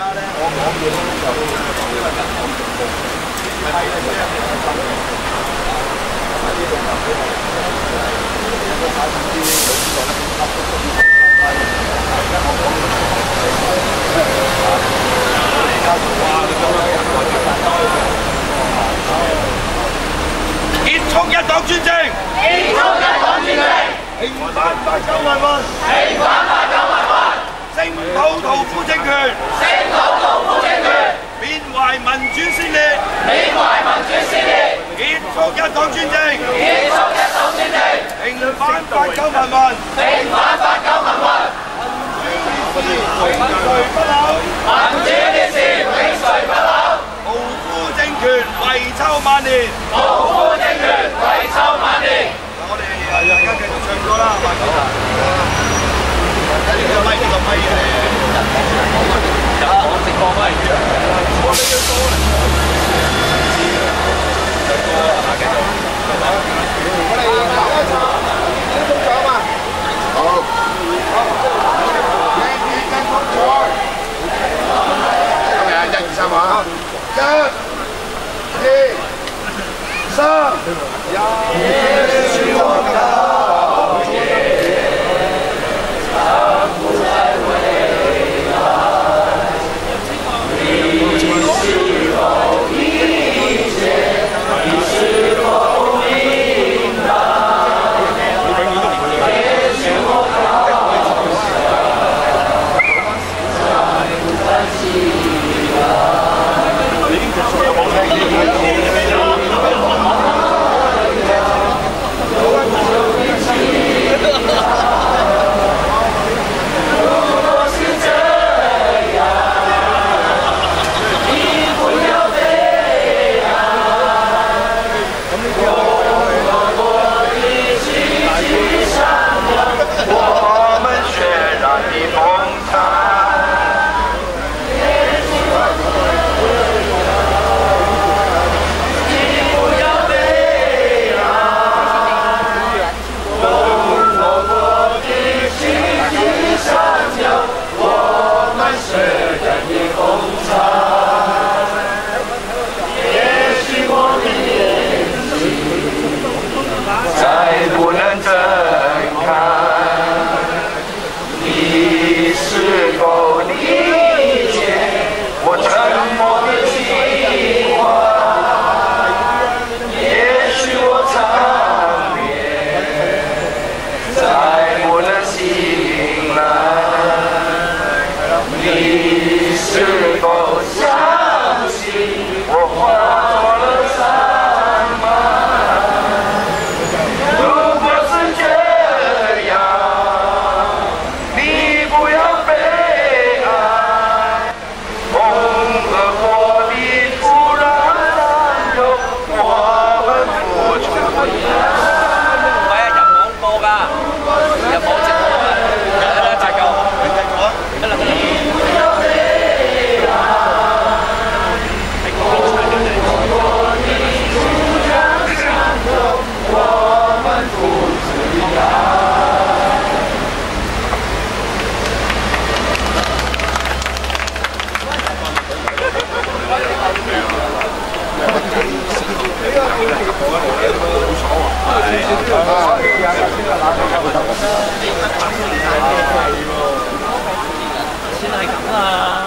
家咧，我講嘢咧就因為人口眾多，係啊，即係人口眾多，喺呢度。國一黨專政，結束一黨專政，平反八九民運，平反八九民運，民主烈士永垂不朽，民主烈士永垂不朽，無辜政權遺臭萬年。あ。3我，这！这！啊！